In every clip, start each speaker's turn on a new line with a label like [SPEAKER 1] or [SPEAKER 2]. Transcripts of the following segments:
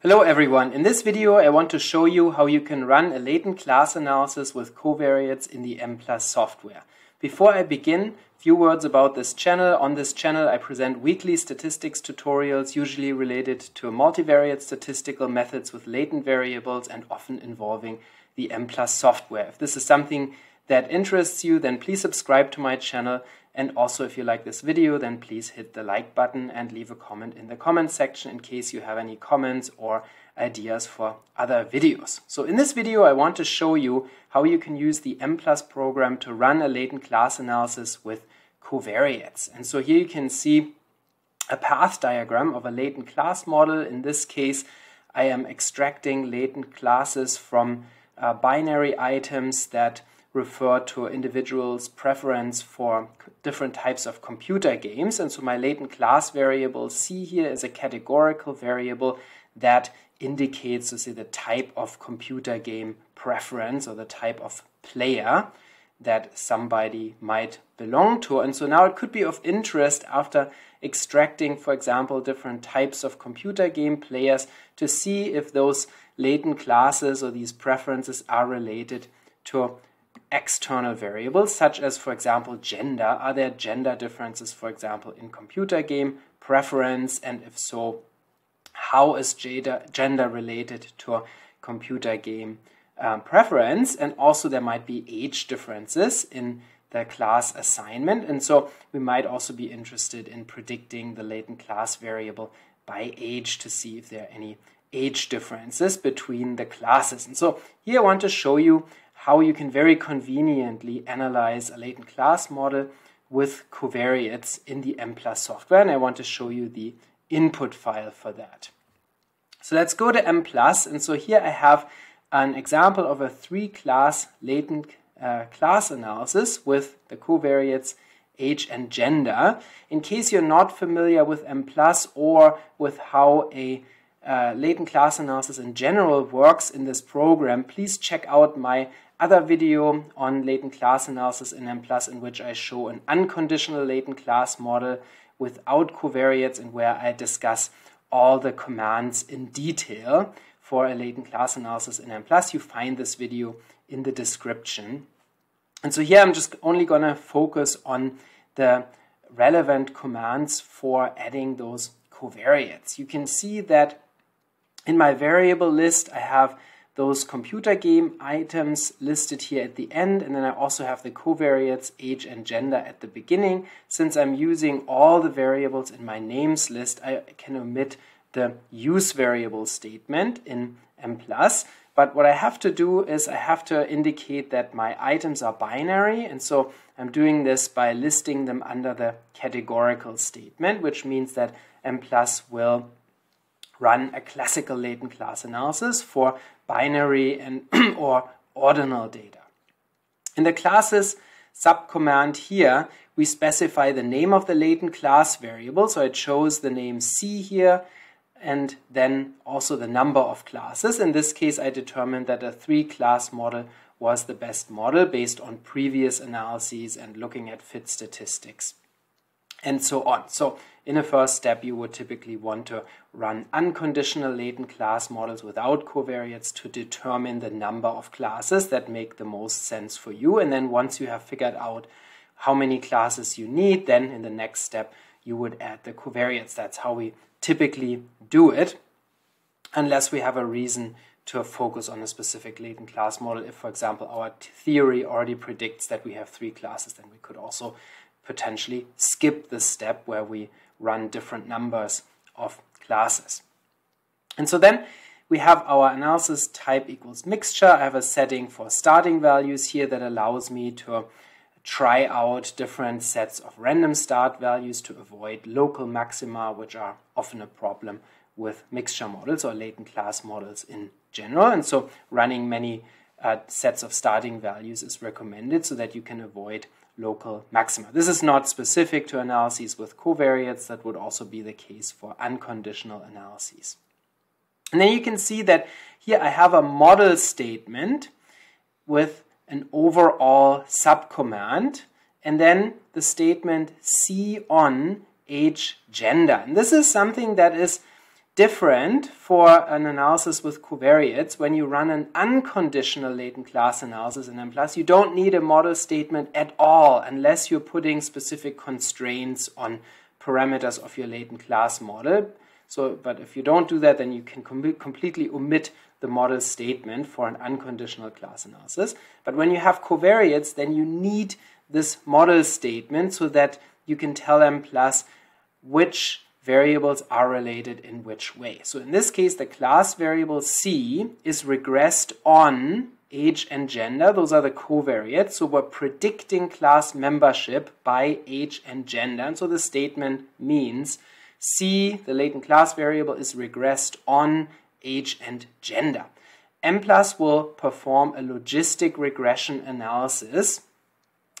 [SPEAKER 1] Hello everyone. In this video I want to show you how you can run a latent class analysis with covariates in the MPlus software. Before I begin, few words about this channel. On this channel I present weekly statistics tutorials usually related to multivariate statistical methods with latent variables and often involving the MPlus software. If this is something that interests you, then please subscribe to my channel. And also, if you like this video, then please hit the like button and leave a comment in the comment section in case you have any comments or ideas for other videos. So in this video, I want to show you how you can use the MPlus program to run a latent class analysis with covariates. And so here you can see a path diagram of a latent class model. In this case, I am extracting latent classes from uh, binary items that refer to individuals' preference for different types of computer games. And so my latent class variable C here is a categorical variable that indicates, to say, the type of computer game preference or the type of player that somebody might belong to. And so now it could be of interest after extracting, for example, different types of computer game players to see if those latent classes or these preferences are related to external variables, such as, for example, gender. Are there gender differences, for example, in computer game preference? And if so, how is gender related to computer game um, preference? And also, there might be age differences in the class assignment. And so, we might also be interested in predicting the latent class variable by age to see if there are any age differences between the classes. And so, here I want to show you how you can very conveniently analyze a latent class model with covariates in the MPlus software. And I want to show you the input file for that. So let's go to MPlus. And so here I have an example of a three class latent uh, class analysis with the covariates age and gender. In case you're not familiar with MPlus or with how a uh, latent class analysis in general works in this program, please check out my other video on latent class analysis in MPlus in which I show an unconditional latent class model without covariates and where I discuss all the commands in detail for a latent class analysis in MPlus. You find this video in the description. And so here I'm just only going to focus on the relevant commands for adding those covariates. You can see that in my variable list I have those computer game items listed here at the end and then I also have the covariates age and gender at the beginning. Since I'm using all the variables in my names list I can omit the use variable statement in M+. But what I have to do is I have to indicate that my items are binary and so I'm doing this by listing them under the categorical statement which means that M plus will run a classical latent class analysis for binary and or ordinal data. In the classes subcommand here, we specify the name of the latent class variable. So it shows the name C here and then also the number of classes. In this case, I determined that a three class model was the best model based on previous analyses and looking at fit statistics and so on. So in a first step, you would typically want to run unconditional latent class models without covariates to determine the number of classes that make the most sense for you. And then once you have figured out how many classes you need, then in the next step, you would add the covariates. That's how we typically do it, unless we have a reason to focus on a specific latent class model. If, for example, our theory already predicts that we have three classes, then we could also potentially skip the step where we run different numbers of classes. And so then we have our analysis type equals mixture. I have a setting for starting values here that allows me to try out different sets of random start values to avoid local maxima, which are often a problem with mixture models or latent class models in general. And so running many uh, sets of starting values is recommended so that you can avoid local maxima. This is not specific to analyses with covariates, that would also be the case for unconditional analyses. And then you can see that here I have a model statement with an overall subcommand, and then the statement C on age gender. And this is something that is different for an analysis with covariates. When you run an unconditional latent class analysis in M+, you don't need a model statement at all unless you're putting specific constraints on parameters of your latent class model. So, but if you don't do that, then you can com completely omit the model statement for an unconditional class analysis. But when you have covariates, then you need this model statement so that you can tell M plus which variables are related in which way. So in this case, the class variable C is regressed on age and gender. Those are the covariates. So we're predicting class membership by age and gender. And so the statement means C, the latent class variable, is regressed on age and gender. M plus will perform a logistic regression analysis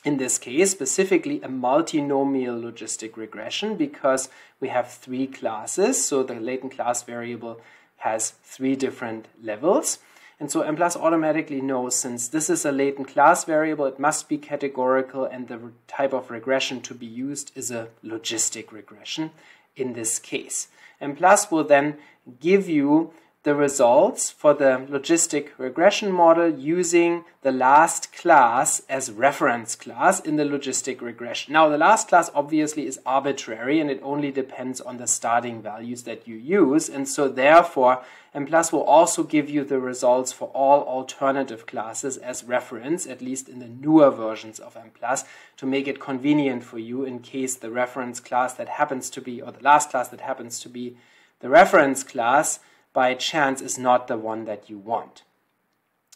[SPEAKER 1] in this case, specifically a multinomial logistic regression because we have three classes. So the latent class variable has three different levels. And so M plus automatically knows since this is a latent class variable, it must be categorical and the type of regression to be used is a logistic regression in this case. M plus will then give you the results for the logistic regression model using the last class as reference class in the logistic regression. Now, the last class obviously is arbitrary and it only depends on the starting values that you use. And so, therefore, M plus will also give you the results for all alternative classes as reference, at least in the newer versions of M plus, to make it convenient for you in case the reference class that happens to be, or the last class that happens to be the reference class by chance is not the one that you want.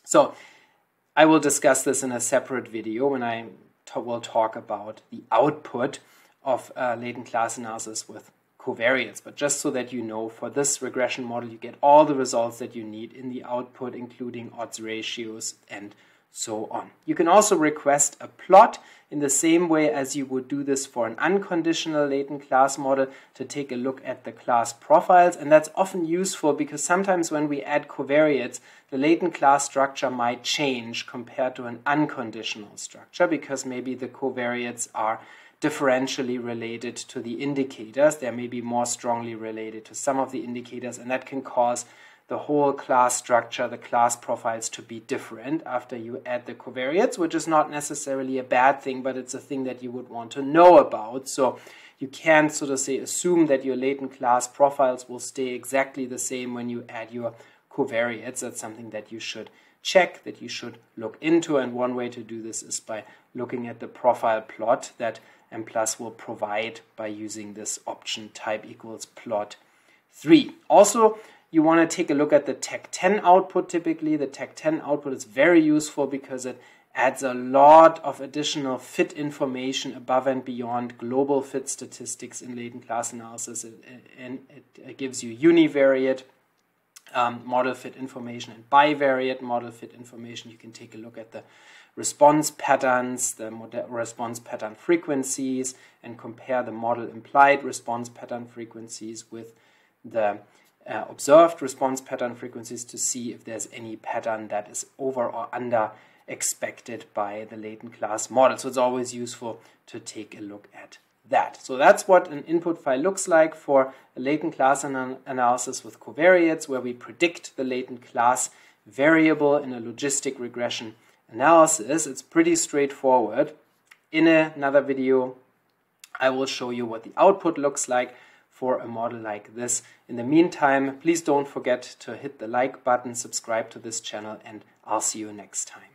[SPEAKER 1] So I will discuss this in a separate video when I will talk about the output of uh, latent class analysis with covariates. But just so that you know, for this regression model, you get all the results that you need in the output, including odds ratios and so on. You can also request a plot in the same way as you would do this for an unconditional latent class model to take a look at the class profiles. And that's often useful because sometimes when we add covariates, the latent class structure might change compared to an unconditional structure because maybe the covariates are differentially related to the indicators. They may be more strongly related to some of the indicators, and that can cause the whole class structure, the class profiles to be different after you add the covariates, which is not necessarily a bad thing, but it's a thing that you would want to know about. So you can't sort of say assume that your latent class profiles will stay exactly the same when you add your covariates. That's something that you should check, that you should look into. And one way to do this is by looking at the profile plot that M plus will provide by using this option type equals plot 3. Also, you want to take a look at the TECH10 output typically. The TECH10 output is very useful because it adds a lot of additional fit information above and beyond global fit statistics in latent class analysis. and it gives you univariate um, model fit information and bivariate model fit information. You can take a look at the response patterns, the response pattern frequencies, and compare the model implied response pattern frequencies with the uh, observed response pattern frequencies to see if there's any pattern that is over or under expected by the latent class model. So it's always useful to take a look at that. So that's what an input file looks like for a latent class an analysis with covariates where we predict the latent class variable in a logistic regression analysis. It's pretty straightforward. In another video, I will show you what the output looks like for a model like this. In the meantime, please don't forget to hit the like button, subscribe to this channel, and I'll see you next time.